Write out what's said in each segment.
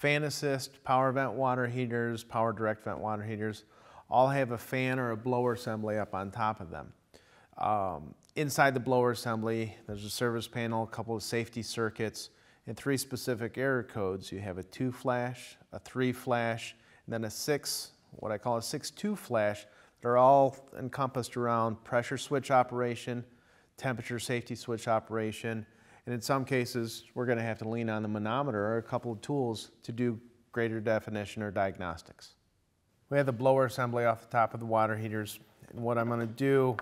Fan assist, power vent water heaters, power direct vent water heaters, all have a fan or a blower assembly up on top of them. Um, inside the blower assembly, there's a service panel, a couple of safety circuits, and three specific error codes. You have a two flash, a three flash, and then a six, what I call a six two flash. They're all encompassed around pressure switch operation, temperature safety switch operation, and in some cases, we're gonna to have to lean on the manometer or a couple of tools to do greater definition or diagnostics. We have the blower assembly off the top of the water heaters. And what I'm gonna do,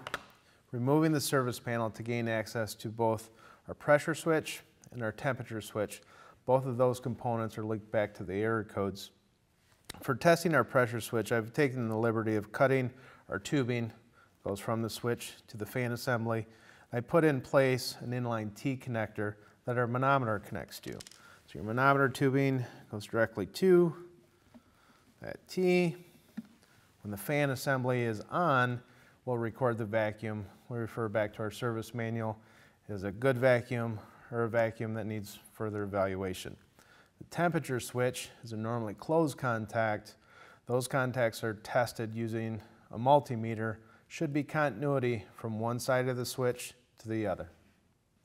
removing the service panel to gain access to both our pressure switch and our temperature switch. Both of those components are linked back to the error codes. For testing our pressure switch, I've taken the liberty of cutting our tubing, goes from the switch to the fan assembly. I put in place an inline T connector that our manometer connects to. So your manometer tubing goes directly to that T. When the fan assembly is on, we'll record the vacuum. We refer back to our service manual. Is a good vacuum or a vacuum that needs further evaluation. The temperature switch is a normally closed contact. Those contacts are tested using a multimeter. Should be continuity from one side of the switch to the other.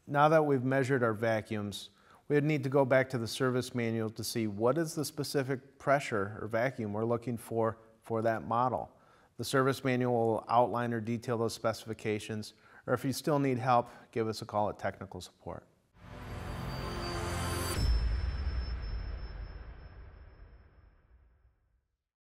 Now that we've measured our vacuums, we would need to go back to the service manual to see what is the specific pressure or vacuum we're looking for for that model. The service manual will outline or detail those specifications, or if you still need help, give us a call at technical support.